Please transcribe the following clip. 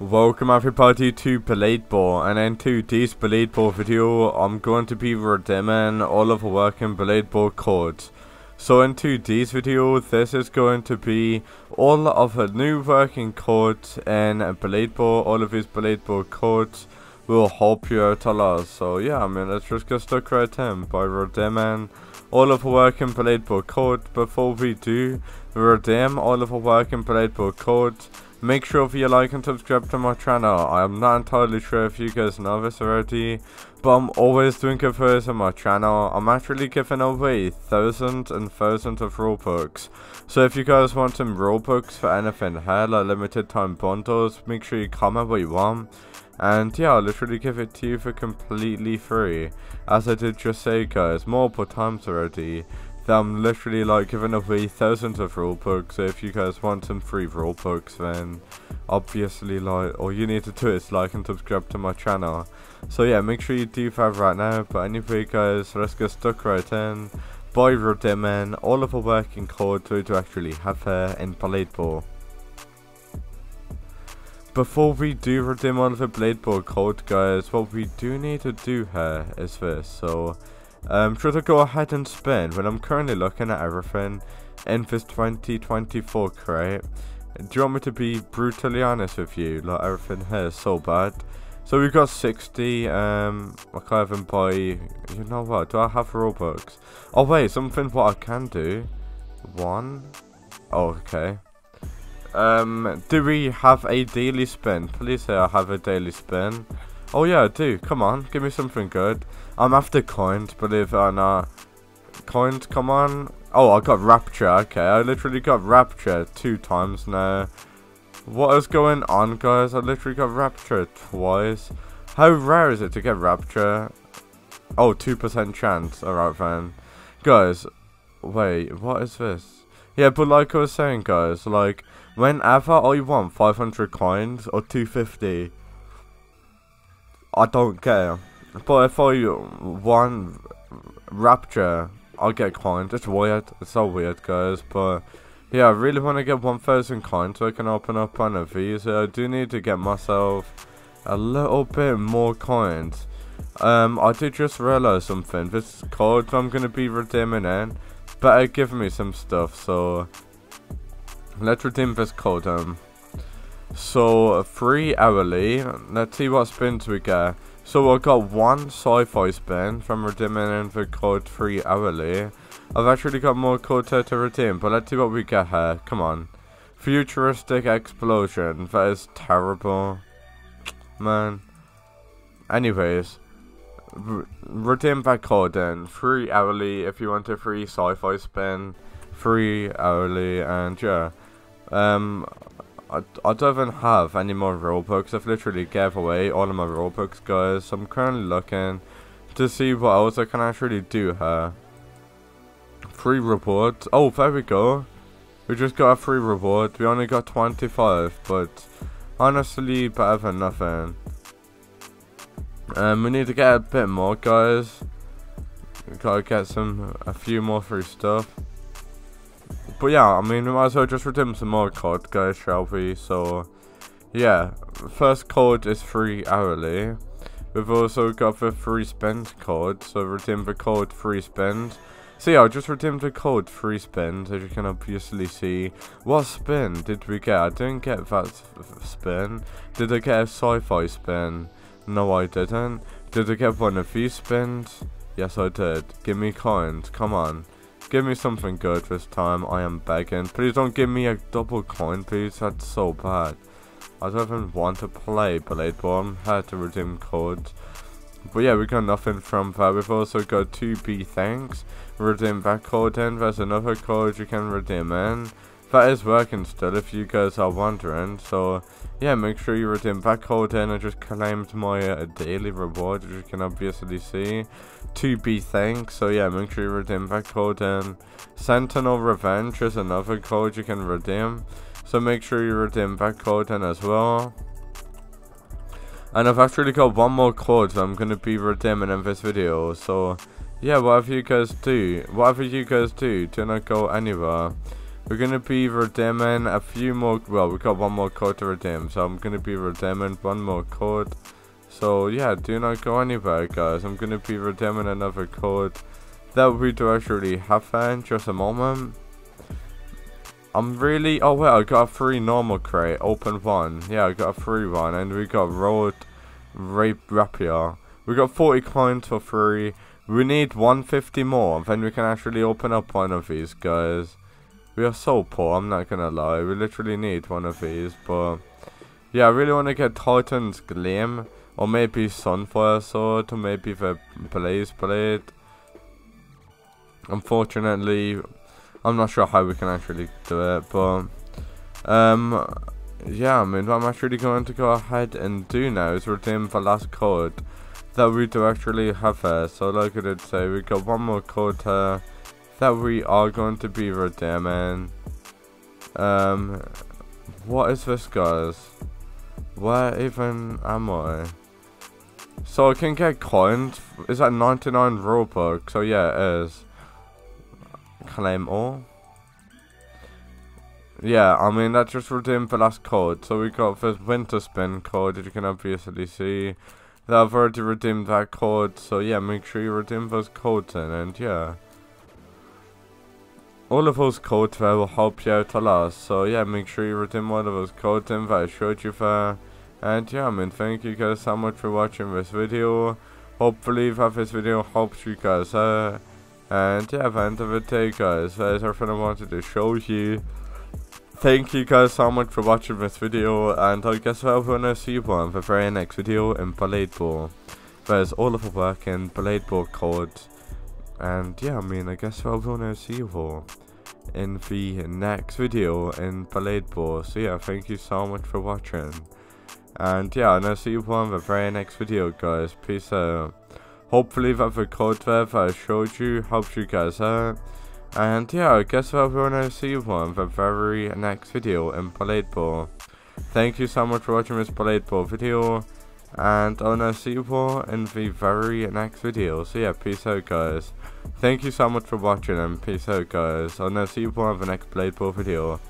Welcome everybody to Blade Ball and in today's Blade Ball video I'm going to be redeeming all of the working Blade Ball codes. So in today's video this is going to be all of the new working codes in Blade Ball, all of these Blade Ball codes will help you out a lot. So yeah I mean let's just get stuck right in by redeeming all of the working Blade Ball codes. Before we do redeem all of the working Blade Ball codes Make sure if you like and subscribe to my channel. I am not entirely sure if you guys know this already, but I'm always doing giveaways on my channel. I'm actually giving away thousands and thousands of Robux. So if you guys want some Robux for anything here, like limited time bundles, make sure you comment what you want. And yeah, I'll literally give it to you for completely free. As I did just say guys, multiple times already. I'm literally like giving away thousands of Robux. So if you guys want some free Robux, then obviously like all you need to do is like and subscribe to my channel. So yeah, make sure you do that right now. But anyway, guys, let's get stuck right in. By redeeming all of the working codes we do actually have her in Blade Ball. Before we do redeem all of the Blade Ball code, guys, what we do need to do here is this. So um, should I go ahead and spin when I'm currently looking at everything in this 2024 crate? Do you want me to be brutally honest with you? Like everything here is so bad. So we've got 60, um, I can't even buy, you know what, do I have Robux? Oh wait, something what I can do. One. Oh, okay. Um, do we have a daily spin? Please say I have a daily spin. Oh yeah, I do. Come on, give me something good. I'm after coins, believe it or not. Coins, come on. Oh, I got Rapture. Okay, I literally got Rapture two times now. What is going on, guys? I literally got Rapture twice. How rare is it to get Rapture? Oh, 2% chance. Alright, then. Guys, wait, what is this? Yeah, but like I was saying, guys, like, whenever I want 500 coins or 250, I don't care. But if I want Rapture, I'll get coins. It's weird. It's so weird, guys. But yeah, I really want to get 1,000 coins so I can open up one of these. I do need to get myself a little bit more coins. Um, I did just realize something. This code I'm going to be redeeming in better give me some stuff. So let's redeem this code. Um, so, free hourly. Let's see what spins we get. So, I got one sci-fi spin from redeeming in the code free hourly. I've actually got more codes here to redeem, but let's see what we get here. Come on. Futuristic explosion. That is terrible. Man. Anyways. redeem that code then. Free hourly if you want a free sci-fi spin. Free hourly and yeah. Um, I, I don't even have any more Robux. I've literally gave away all of my Robux, guys. So I'm currently looking to see what else I can actually do here. Free reward. Oh, there we go. We just got a free reward. We only got 25, but honestly, better than nothing. Um, we need to get a bit more, guys. We gotta get some, a few more free stuff. But yeah, I mean, we might as well just redeem some more code, guys, shall we? So, yeah, first code is free hourly. We've also got the free spin code, so redeem the code free spin. So yeah, I just redeemed the code free spin, as you can obviously see. What spin did we get? I didn't get that spin. Did I get a sci-fi spin? No, I didn't. Did I get one of these spins? Yes, I did. Give me coins, come on. Give me something good this time. I am begging. Please don't give me a double coin, please. That's so bad. I don't even want to play Blade. I'm here to redeem codes. But yeah, we got nothing from that. We've also got 2B thanks. Redeem that code in. There's another code you can redeem in that is working still if you guys are wondering. So yeah, make sure you redeem that code in. I just claimed my uh, daily reward, which you can obviously see. 2B thanks. So yeah, make sure you redeem that code in. Sentinel Revenge is another code you can redeem. So make sure you redeem that code in as well. And I've actually got one more code that I'm going to be redeeming in this video. So yeah, whatever you guys do, whatever you guys do, do not go anywhere. We're gonna be redeeming a few more. Well, we got one more code to redeem, so I'm gonna be redeeming one more code. So yeah, do not go anywhere, guys. I'm gonna be redeeming another code that we do actually have in just a moment. I'm really. Oh wait, I got a free normal crate. Open one. Yeah, I got a free one, and we got road rape rapier. We got 40 coins for free. We need 150 more, then we can actually open up one of these, guys. We are so poor, I'm not gonna lie. We literally need one of these, but... Yeah, I really want to get Titan's Gleam, or maybe Sunfire Sword, or maybe the Blaze Blade. Unfortunately, I'm not sure how we can actually do it, but... Um, yeah, I mean, what I'm actually going to go ahead and do now is redeem the last code that we do actually have here. So like I did say, we got one more code here that we are going to be redeeming. Um, what is this, guys? Where even am I? So I can get coins. Is that 99 Robux? So yeah, it is. Claim all. Yeah, I mean, that just redeemed the last code. So we got this winter spin code you can obviously see. That I've already redeemed that code. So yeah, make sure you redeem those codes in. And yeah all of those codes there will help you out a lot. So yeah, make sure you redeem one of those codes that I showed you there. And yeah, I mean, thank you guys so much for watching this video. Hopefully that this video helps you guys out. And yeah, the end of the day guys, that is everything I wanted to show you. Thank you guys so much for watching this video, and I guess I'll wanna see you on the very next video in Blade Ball. There's all of the work in Blade Ball codes. And yeah, I mean, I guess I'll to see you all in the next video in Blade Ball. So yeah, thank you so much for watching. And yeah, and I'll see you all in the very next video, guys. Peace out. Hopefully that the code there that I showed you helps you guys out. And yeah, I guess I'll to see you all in the very next video in Blade Ball. Thank you so much for watching this Blade Ball video. And I'll see you all in the very next video. So yeah, peace out guys. Thank you so much for watching and peace out guys. I'll see you all in the next Blade Ball video.